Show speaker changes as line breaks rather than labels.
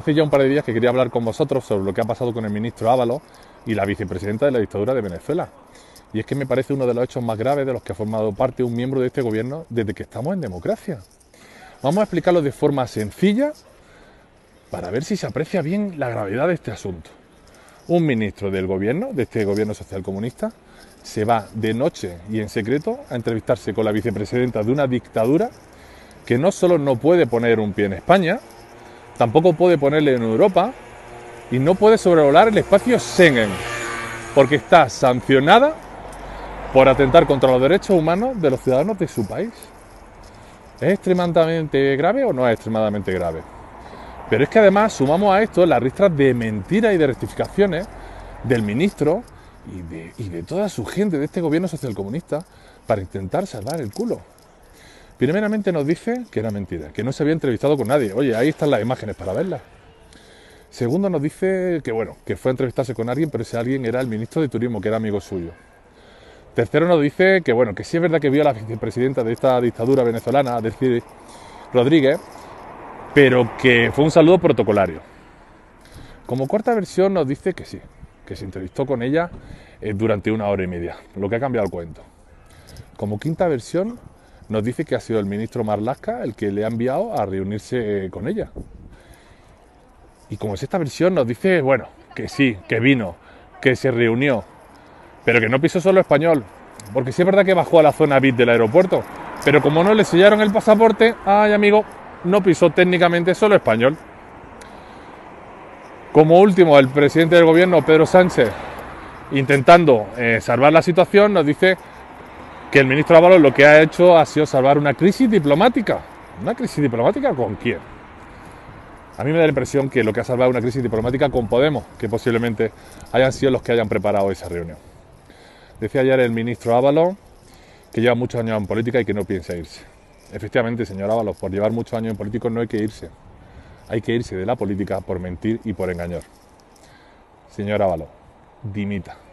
Hace ya un par de días que quería hablar con vosotros sobre lo que ha pasado con el ministro Ábalos y la vicepresidenta de la dictadura de Venezuela. Y es que me parece uno de los hechos más graves de los que ha formado parte un miembro de este gobierno desde que estamos en democracia. Vamos a explicarlo de forma sencilla para ver si se aprecia bien la gravedad de este asunto. Un ministro del gobierno, de este gobierno socialcomunista, se va de noche y en secreto a entrevistarse con la vicepresidenta de una dictadura que no solo no puede poner un pie en España, tampoco puede ponerle en Europa y no puede sobrevolar el espacio Schengen, porque está sancionada por atentar contra los derechos humanos de los ciudadanos de su país. ¿Es extremadamente grave o no es extremadamente grave? Pero es que además sumamos a esto las ristras de mentiras y de rectificaciones del ministro y de, y de toda su gente de este gobierno socialcomunista para intentar salvar el culo. Primeramente nos dice que era mentira, que no se había entrevistado con nadie. Oye, ahí están las imágenes para verlas. Segundo nos dice que bueno, que fue a entrevistarse con alguien, pero ese alguien era el ministro de Turismo, que era amigo suyo. Tercero nos dice que bueno, que sí es verdad que vio a la vicepresidenta de esta dictadura venezolana, decir Rodríguez, pero que fue un saludo protocolario. Como cuarta versión nos dice que sí, que se entrevistó con ella eh, durante una hora y media, lo que ha cambiado el cuento. Como quinta versión nos dice que ha sido el ministro Marlasca el que le ha enviado a reunirse eh, con ella. Y como es esta versión, nos dice, bueno, que sí, que vino, que se reunió, pero que no pisó solo español, porque sí es verdad que bajó a la zona VIP del aeropuerto, pero como no le sellaron el pasaporte, ay amigo, no pisó técnicamente solo español. Como último, el presidente del gobierno, Pedro Sánchez, intentando eh, salvar la situación, nos dice que el ministro Ábalos lo que ha hecho ha sido salvar una crisis diplomática. ¿Una crisis diplomática con quién? A mí me da la impresión que lo que ha salvado una crisis diplomática con Podemos, que posiblemente hayan sido los que hayan preparado esa reunión. Decía ayer el ministro Ábalos que lleva muchos años en política y que no piensa irse. Efectivamente, señor Ábalos, por llevar muchos años en política no hay que irse. Hay que irse de la política por mentir y por engañar. Señor Ábalos, dimita.